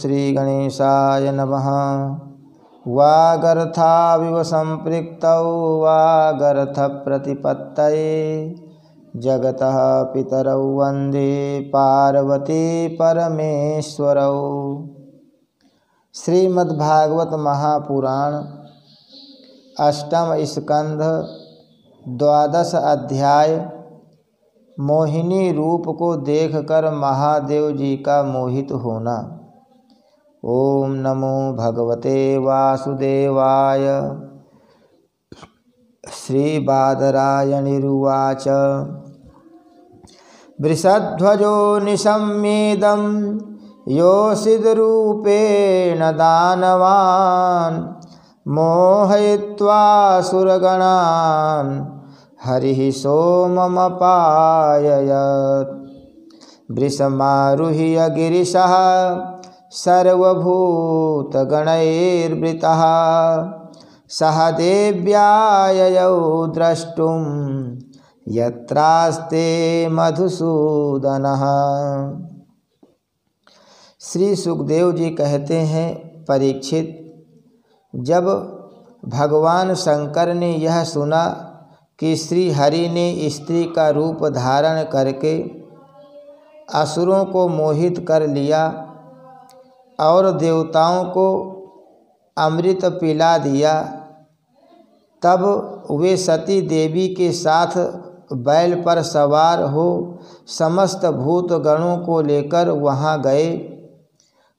श्रीगणेशाय नमः। वागर्थाविव सम्पृक्तौ वागर्थप्रतिपत्तये जगतः पितरौ वंदे पार्वती परमेश्वरौ। श्रीमद्भागवत महापुराण, अष्टम स्कंध, द्वादश अध्याय, मोहिनी रूप को देखकर महादेव जी का मोहित होना। ओम नमो भगवते वासुदेवाय। श्रीबादरायणिरुवाच। वृषध्वजो निशम्येदं योषिद्रूपेण दानवान्, मोहयित्वा सुरगणान्, हरिः सोममपाययत्। वृषमारुह्य गिरिशः सर्वभूतगणैर्वृतः। सह देव्याययौ द्रष्टुं यत्रास्ते मधुसूदनः। श्री सुखदेव जी कहते हैं, परीक्षित, जब भगवान शंकर ने यह सुना कि श्री हरि ने स्त्री का रूप धारण करके असुरों को मोहित कर लिया और देवताओं को अमृत पिला दिया। तब वे सती देवी के साथ बैल पर सवार हो समस्त भूत गणों को लेकर वहाँ गए,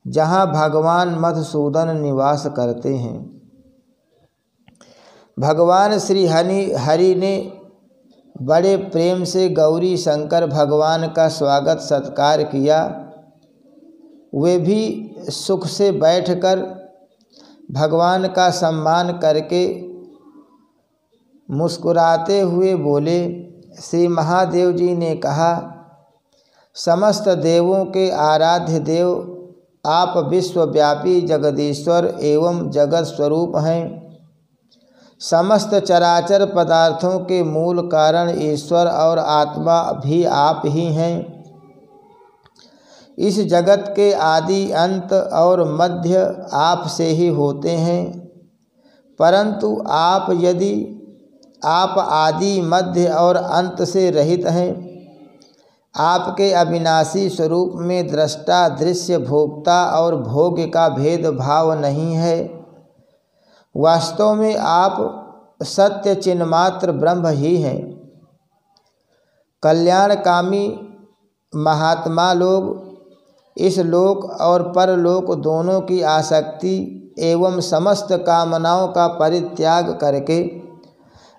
जहाँ भगवान मधुसूदन निवास करते हैं। भगवान श्री हनि, हरि ने बड़े प्रेम से गौरी शंकर भगवान का स्वागत सत्कार किया। वे भी सुख से बैठकर भगवान का सम्मान करके मुस्कुराते हुए बोले, श्री महादेव जी ने कहा, समस्त देवों के आराध्य देव, आप विश्वव्यापी जगदीश्वर एवं जगत स्वरूप हैं। समस्त चराचर पदार्थों के मूल कारण ईश्वर और आत्मा भी आप ही हैं। इस जगत के आदि अंत और मध्य आप से ही होते हैं। परंतु आप यदि आप आदि, मध्य और अंत से रहित हैं, आपके अविनाशी स्वरूप में दृष्टा, दृश्य, भोक्ता और भोग्य का भेदभाव नहीं है। वास्तव में आप सत्य चिन्मात्र ब्रह्म ही हैं। कल्याणकामी महात्मा लोग इस लोक और परलोक दोनों की आसक्ति एवं समस्त कामनाओं का परित्याग करके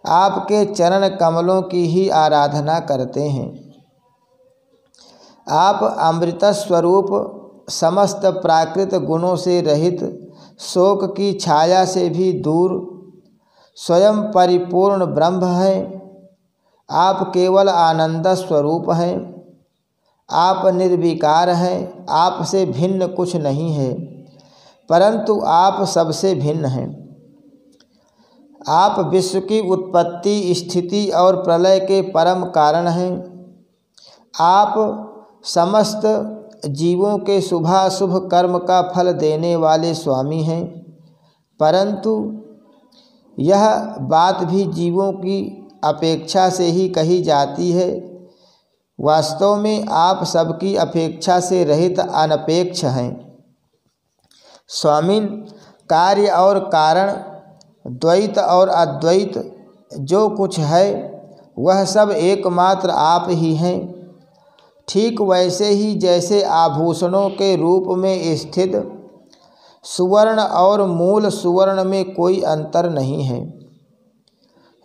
आपके चरण कमलों की ही आराधना करते हैं। आप अमृत स्वरूप समस्त प्राकृत गुणों से रहित, शोक की छाया से भी दूर, स्वयं परिपूर्ण ब्रह्म हैं। आप केवल आनंद स्वरूप हैं। आप निर्विकार हैं, आपसे भिन्न कुछ नहीं है, परंतु आप सबसे भिन्न हैं। आप विश्व की उत्पत्ति, स्थिति और प्रलय के परम कारण हैं। आप समस्त जीवों के शुभाशुभ कर्म का फल देने वाले स्वामी हैं, परंतु यह बात भी जीवों की अपेक्षा से ही कही जाती है वास्तव में आप सबकी अपेक्षा से रहित अनपेक्ष हैं। स्वामिन, कार्य और कारण, द्वैत और अद्वैत, जो कुछ है, वह सब एकमात्र आप ही हैं। ठीक वैसे ही जैसे आभूषणों के रूप में स्थित, सुवर्ण और मूल सुवर्ण में कोई अंतर नहीं है।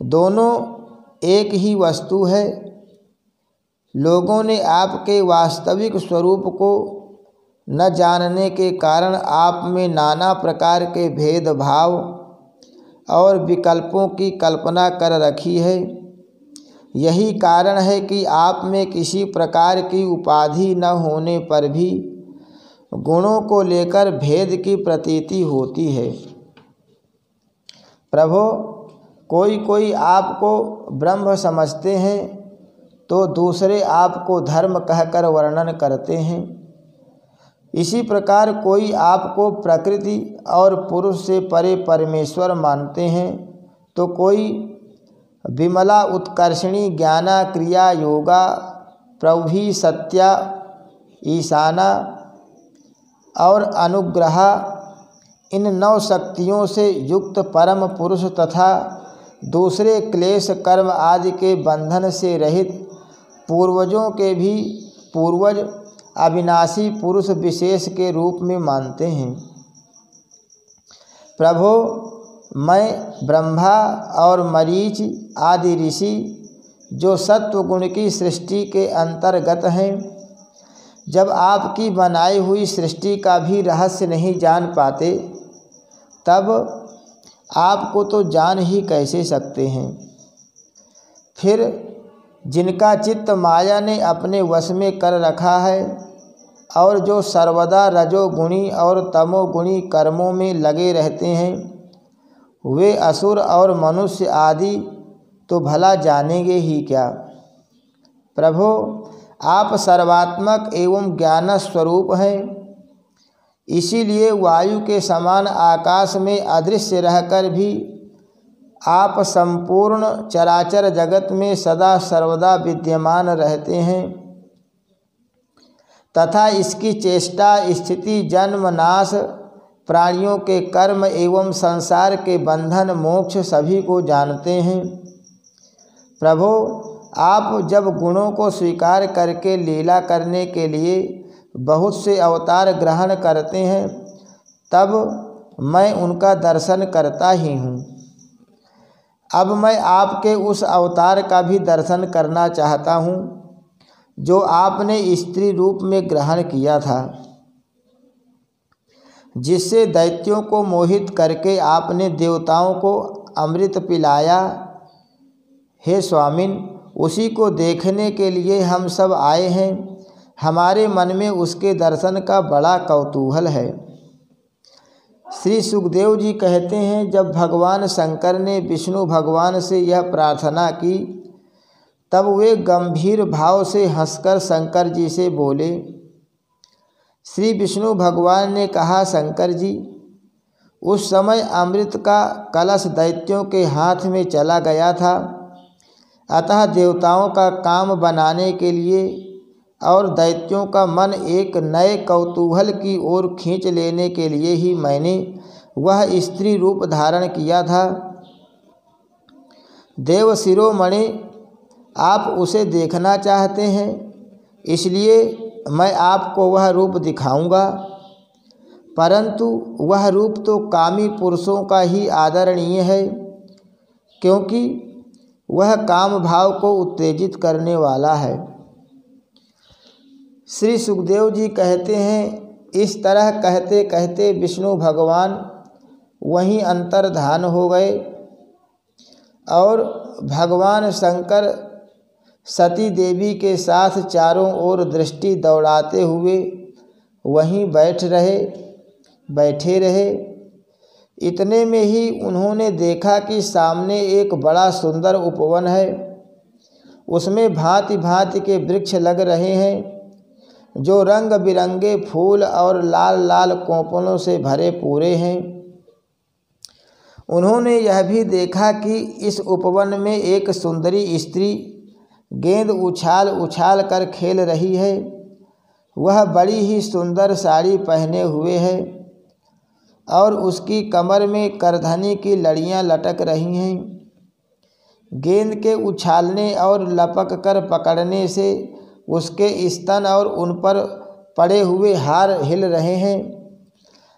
दोनों एक ही वस्तु है लोगों ने आपके वास्तविक स्वरूप को न जानने के कारण आप में नाना प्रकार के भेदभाव और विकल्पों की कल्पना कर रखी है। यही कारण है कि आप में किसी प्रकार की उपाधि न होने पर भी गुणों को लेकर भेद की प्रतीति होती है। प्रभो, कोई कोई आपको ब्रह्म समझते हैं तो दूसरे आपको धर्म कहकर वर्णन करते हैं। इसी प्रकार कोई आपको प्रकृति और पुरुष से परे परमेश्वर मानते हैं तो कोई विमला उत्कर्षणी ज्ञाना क्रिया योगा प्रभि सत्या ईशाना और अनुग्रह इन नौ शक्तियों से युक्त परम पुरुष तथा दूसरे क्लेश कर्म आदि के बंधन से रहित पूर्वजों के भी पूर्वज अविनाशी पुरुष विशेष के रूप में मानते हैं। प्रभो, मैं ब्रह्मा और मरीच आदि ऋषि, जो सत्व गुण की सृष्टि के अंतर्गत हैं, जब आपकी बनाई हुई सृष्टि का भी रहस्य नहीं जान पाते, तब आपको तो जान ही कैसे सकते हैं। फिर जिनका चित्त माया ने अपने वश में कर रखा है और जो सर्वदा रजोगुणी और तमोगुणी कर्मों में लगे रहते हैं, वे असुर और मनुष्य आदि तो भला जानेंगे ही क्या। प्रभो, आप सर्वात्मक एवं ज्ञान स्वरूप हैं। इसीलिए वायु के समान आकाश में अदृश्य रहकर भी आप संपूर्ण चराचर जगत में सदा सर्वदा विद्यमान रहते हैं। तथा इसकी चेष्टा, स्थिति, जन्म, नाश, प्राणियों के कर्म एवं संसार के बंधन, मोक्ष सभी को जानते हैं। प्रभो, आप जब गुणों को स्वीकार करके लीला करने के लिए बहुत से अवतार ग्रहण करते हैं, तब मैं उनका दर्शन करता ही हूँ। अब मैं आपके उस अवतार का भी दर्शन करना चाहता हूँ, जो आपने स्त्री रूप में ग्रहण किया था। जिससे दैत्यों को मोहित करके आपने देवताओं को अमृत पिलाया। हे स्वामिन, उसी को देखने के लिए हम सब आए हैं। हमारे मन में उसके दर्शन का बड़ा कौतूहल है। श्री सुखदेव जी कहते हैं, जब भगवान शंकर ने विष्णु भगवान से यह प्रार्थना की, तब वे गंभीर भाव से हंसकर शंकर जी से बोले, श्री विष्णु भगवान ने कहा, शंकर जी, उस समय अमृत का कलश दैत्यों के हाथ में चला गया था। अतः देवताओं का काम बनाने के लिए और दैत्यों का मन एक नए कौतूहल की ओर खींच लेने के लिए ही मैंने वह स्त्री रूप धारण किया था। देव शिरोमणि, आप उसे देखना चाहते हैं, इसलिए मैं आपको वह रूप दिखाऊँगा। परंतु वह रूप तो कामी पुरुषों का ही आदरणीय है, क्योंकि वह काम भाव को उत्तेजित करने वाला है। श्री सुखदेव जी कहते हैं, इस तरह कहते कहते विष्णु भगवान वहीं अंतर्धान हो गए और भगवान शंकर सती देवी के साथ चारों ओर दृष्टि दौड़ाते हुए वहीं बैठ रहे, बैठे रहे। इतने में ही उन्होंने देखा कि सामने एक बड़ा सुंदर उपवन है। उसमें भांति भांति के वृक्ष लग रहे हैं। जो रंग बिरंगे फूल और लाल लाल कोपलों से भरे पूरे हैं। उन्होंने यह भी देखा कि इस उपवन में एक सुंदरी स्त्री गेंद उछाल उछाल कर खेल रही है। वह बड़ी ही सुंदर साड़ी पहने हुए है और उसकी कमर में करधनी की लड़ियाँ लटक रही हैं। गेंद के उछालने और लपक कर पकड़ने से उसके स्तन और उन पर पड़े हुए हार हिल रहे हैं।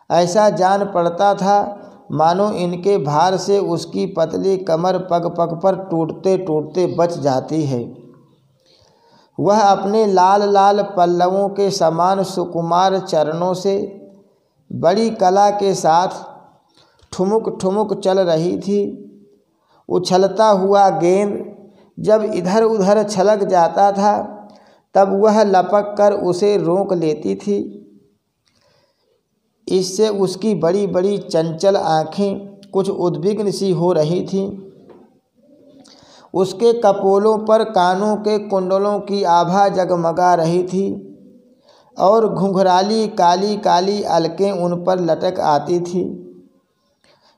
ऐसा जान पड़ता था, मानो इनके भार से उसकी पतली कमर पग पग पर टूटते टूटते बच जाती है। वह अपने लाल लाल पल्लवों के समान सुकुमार चरणों से, बड़ी कला के साथ ठुमुक ठुमुक चल रही थी। उछलता हुआ गेंद जब इधर उधर छलक जाता था तब वह लपक कर उसे रोक लेती थी। इससे उसकी बड़ी बड़ी चंचल आँखें कुछ उद्विग्न सी हो रही थीं। उसके कपोलों पर कानों के कुंडलों की आभा जगमगा रही थी और घुंघराली काली काली अलकें उन पर लटक आती थी,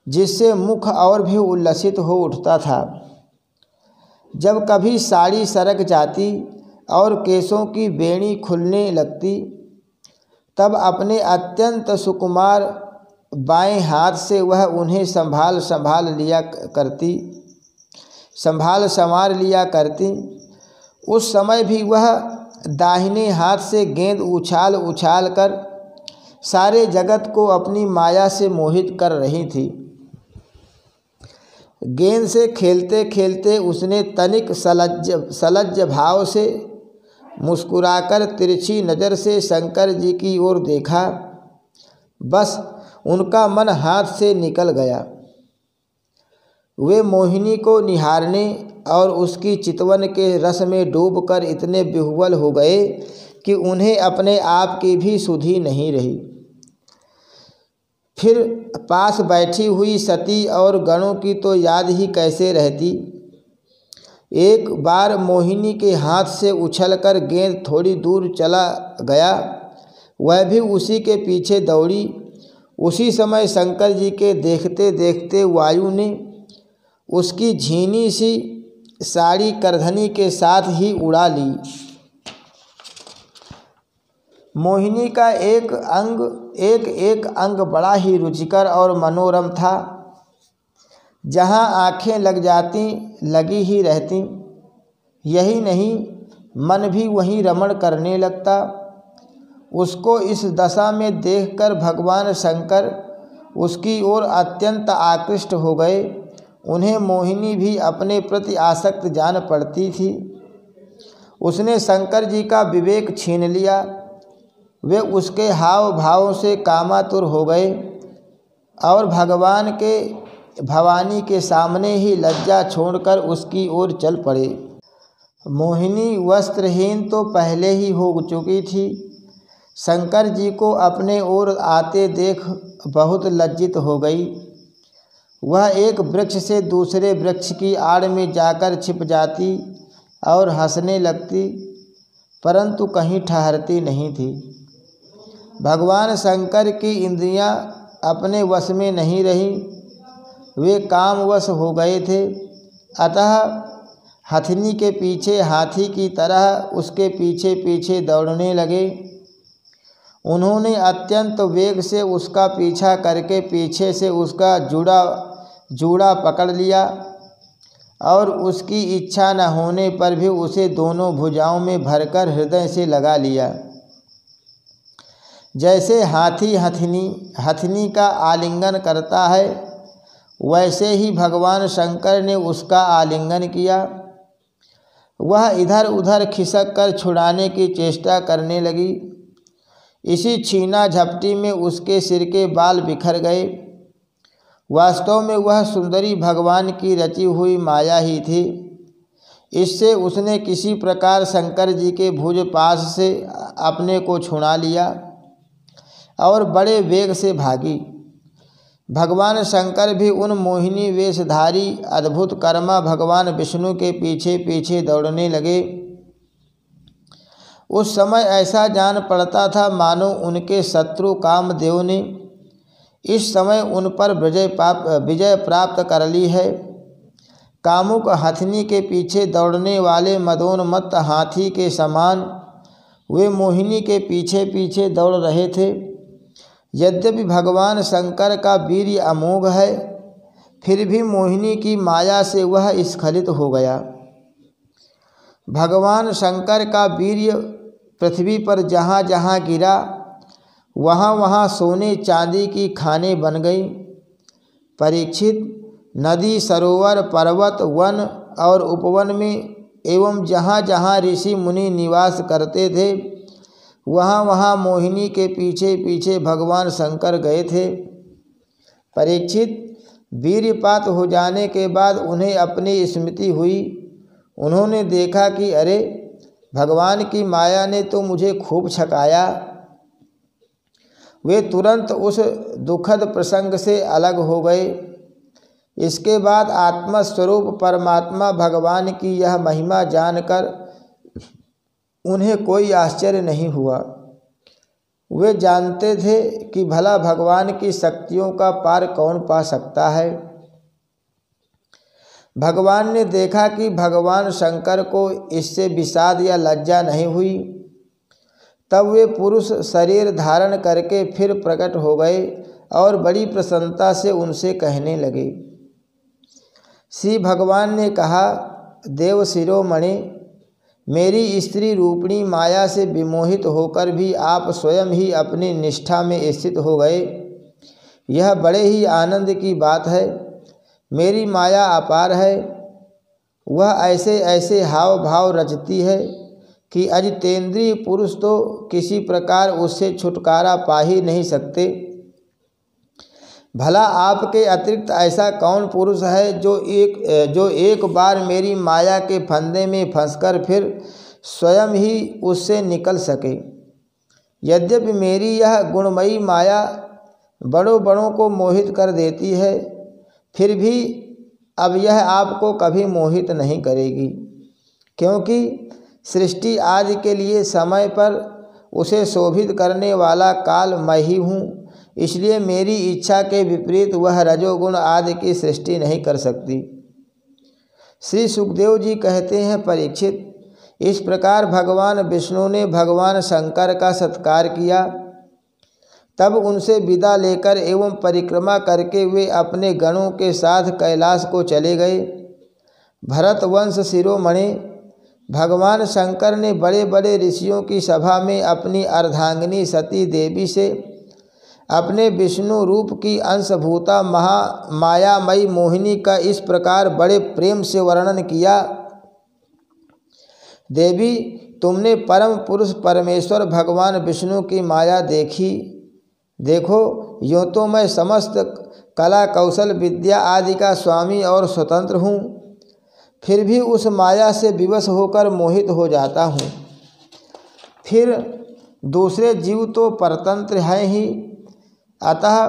जिससे मुख और भी उल्लसित हो उठता था। जब कभी साड़ी सरक जाती और केसों की बेणी खुलने लगती। तब अपने अत्यंत सुकुमार बाएँ हाथ से वह उन्हें संभाल संभाल लिया करती, संभाल, संवार लिया करती। उस समय भी वह दाहिने हाथ से गेंद उछाल उछाल कर सारे जगत को अपनी माया से मोहित कर रही थी। गेंद से खेलते खेलते उसने तनिक सलज्ज सलज्ज भाव से मुस्कुराकर तिरछी नज़र से शंकर जी की ओर देखा। बस उनका मन हाथ से निकल गया। वे मोहिनी को निहारने और उसकी चितवन के रस में डूबकर इतने बिहुवल हो गए कि उन्हें अपने आप की भी सुधी नहीं रही। फिर पास बैठी हुई सती और गणों की तो याद ही कैसे रहती? एक बार मोहिनी के हाथ से उछलकर गेंद थोड़ी दूर चला गया। वह भी उसी के पीछे दौड़ी। उसी समय शंकर जी के देखते देखते वायु ने उसकी झीनी सी साड़ी करधनी के साथ ही उड़ा ली। मोहिनी का एक अंग, एक एक अंग बड़ा ही रुचिकर और मनोरम था। जहाँ आँखें लग जाती, लगी ही रहती। यही नहीं, मन भी वहीं रमण करने लगता। उसको इस दशा में देखकर भगवान शंकर उसकी ओर अत्यंत आकृष्ट हो गए। उन्हें मोहिनी भी अपने प्रति आसक्त जान पड़ती थी। उसने शंकर जी का विवेक छीन लिया। वे उसके हाव भाव से कामातुर हो गए और भगवान के भवानी के सामने ही लज्जा छोड़कर उसकी ओर चल पड़े। मोहिनी वस्त्रहीन तो पहले ही हो चुकी थी। शंकर जी को अपने ओर आते देख बहुत लज्जित हो गई। वह एक वृक्ष से दूसरे वृक्ष की आड़ में जाकर छिप जाती और हंसने लगती, परंतु कहीं ठहरती नहीं थी। भगवान शंकर की इंद्रियाँ अपने वश में नहीं रहीं। वे कामवश हो गए थे। अतः हथनी के पीछे हाथी की तरह उसके पीछे पीछे दौड़ने लगे। उन्होंने अत्यंत वेग से उसका पीछा करके पीछे से उसका जुड़ा, जूड़ा पकड़ लिया और उसकी इच्छा न होने पर भी उसे दोनों भुजाओं में भरकर हृदय से लगा लिया। जैसे हाथी हथनी हथनी का आलिंगन करता है वैसे ही भगवान शंकर ने उसका आलिंगन किया। वह इधर उधर खिसक कर छुड़ाने की चेष्टा करने लगी। इसी छीना झपटी में उसके सिर के बाल बिखर गए। वास्तव में वह सुंदरी भगवान की रची हुई माया ही थी। इससे उसने किसी प्रकार शंकर जी के भुज पास से अपने को छुड़ा लिया और बड़े वेग से भागी। भगवान शंकर भी उन मोहिनी वेशधारी अद्भुत कर्मा भगवान विष्णु के पीछे पीछे दौड़ने लगे। उस समय ऐसा जान पड़ता था, मानो उनके शत्रु कामदेव ने इस समय उन पर विजय पाप, विजय प्राप्त कर ली है। कामुक हथनी के पीछे दौड़ने वाले मदोन्मत्त हाथी के समान वे मोहिनी के पीछे पीछे दौड़ रहे थे। यद्यपि भगवान शंकर का वीर अमोघ है, फिर भी मोहिनी की माया से वह स्खलित हो गया। भगवान शंकर का वीर्य पृथ्वी पर जहाँ जहाँ गिरा वहाँ वहाँ सोने चांदी की खाने बन गई। परीक्षित, नदी, सरोवर, पर्वत, वन और उपवन में एवं जहाँ जहाँ ऋषि मुनि निवास करते थे वहाँ वहाँ मोहिनी के पीछे पीछे भगवान शंकर गए थे। परीक्षित वीरपात हो जाने के बाद उन्हें अपनी स्मृति हुई। उन्होंने देखा कि, अरे, भगवान की माया ने तो मुझे खूब छकाया। वे तुरंत उस दुखद प्रसंग से अलग हो गए। इसके बाद आत्मस्वरूप परमात्मा भगवान की यह महिमा जानकर उन्हें कोई आश्चर्य नहीं हुआ। वे जानते थे कि भला भगवान की शक्तियों का पार कौन पा सकता है। भगवान ने देखा कि भगवान शंकर को इससे विषाद या लज्जा नहीं हुई। तब वे पुरुष शरीर धारण करके फिर प्रकट हो गए और बड़ी प्रसन्नता से उनसे कहने लगे। श्री भगवान ने कहा, देव शिरोमणि मेरी स्त्री रूपणी माया से विमोहित होकर भी आप स्वयं ही अपनी निष्ठा में स्थित हो गए। यह बड़े ही आनंद की बात है। मेरी माया अपार है। वह ऐसे ऐसे हाव भाव रचती है कि अजितेंद्रीय पुरुष तो किसी प्रकार उससे छुटकारा पा ही नहीं सकते। भला आपके अतिरिक्त ऐसा कौन पुरुष है जो एक जो एक बार मेरी माया के फंदे में फंसकर फिर स्वयं ही उससे निकल सके? यद्यपि मेरी यह गुणमयी माया बड़ों बड़ों को मोहित कर देती है, फिर भी अब यह आपको कभी मोहित नहीं करेगी, क्योंकि सृष्टि आदि के लिए समय पर उसे शोभित करने वाला काल मैं ही हूँ। इसलिए मेरी इच्छा के विपरीत वह रजोगुण आदि की सृष्टि नहीं कर सकती। श्री सुखदेव जी कहते हैं, परीक्षित, इस प्रकार भगवान विष्णु ने भगवान शंकर का सत्कार किया। तब उनसे विदा लेकर एवं परिक्रमा करके वे अपने गणों के साथ कैलाश को चले गए। भरत वंश शिरोमणि, भगवान शंकर ने बड़े बड़े ऋषियों की सभा में अपनी अर्धांगिनी सती देवी से अपने विष्णु रूप की अंशभूता महा मायामयी मोहिनी का इस प्रकार बड़े प्रेम से वर्णन किया। देवी, तुमने परम पुरुष परमेश्वर भगवान विष्णु की माया देखी। देखो, यूँ तो मैं समस्त कला कौशल विद्या आदि का स्वामी और स्वतंत्र हूँ। फिर भी उस माया से विवश होकर मोहित हो जाता हूँ। फिर दूसरे जीव तो परतंत्र हैं ही। अतः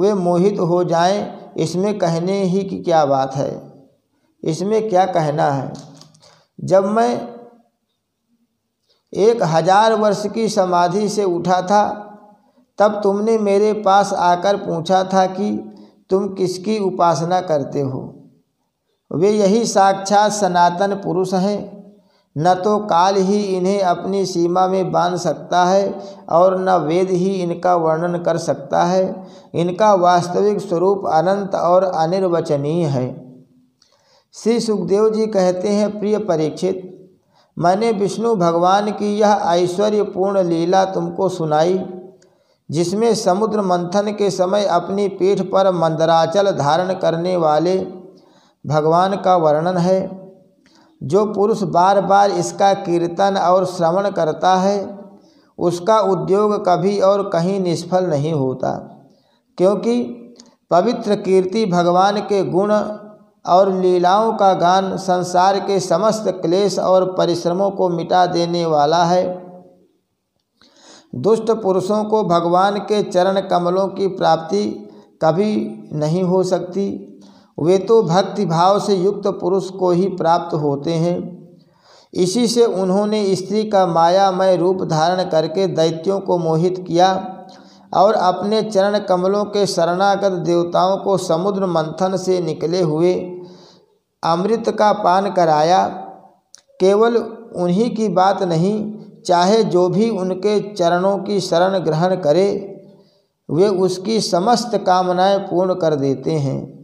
वे मोहित हो जाएँ, इसमें कहने ही की क्या बात है। इसमें क्या कहना है? जब मैं एक हज़ार वर्ष की समाधि से उठा था, तब तुमने मेरे पास आकर पूछा था कि तुम किसकी उपासना करते हो? वे यही साक्षात सनातन पुरुष हैं। न तो काल ही इन्हें अपनी सीमा में बाँध सकता है और न वेद ही इनका वर्णन कर सकता है। इनका वास्तविक स्वरूप अनंत और अनिर्वचनीय है। श्री सुखदेव जी कहते हैं, प्रिय परीक्षित, मैंने विष्णु भगवान की यह ऐश्वर्यपूर्ण लीला तुमको सुनाई, जिसमें समुद्र मंथन के समय अपनी पीठ पर मंदराचल धारण करने वाले भगवान का वर्णन है। जो पुरुष बार बार इसका कीर्तन और श्रवण करता है, उसका उद्योग कभी और कहीं निष्फल नहीं होता, क्योंकि पवित्र कीर्ति भगवान के गुण और लीलाओं का गान संसार के समस्त क्लेश और परिश्रमों को मिटा देने वाला है। दुष्ट पुरुषों को भगवान के चरण कमलों की प्राप्ति कभी नहीं हो सकती। वे तो भक्ति भाव से युक्त पुरुष को ही प्राप्त होते हैं। इसी से उन्होंने स्त्री का मायामय रूप धारण करके दैत्यों को मोहित किया और अपने चरण कमलों के शरणागत देवताओं को समुद्र मंथन से निकले हुए अमृत का पान कराया। केवल उन्हीं की बात नहीं, चाहे जो भी उनके चरणों की शरण ग्रहण करे, वे उसकी समस्त कामनाएँ पूर्ण कर देते हैं।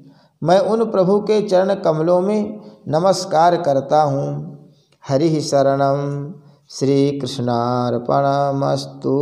मैं उन प्रभु के चरण कमलों में नमस्कार करता हूँ। हरि शरणम श्री कृष्णार्पणमस्तु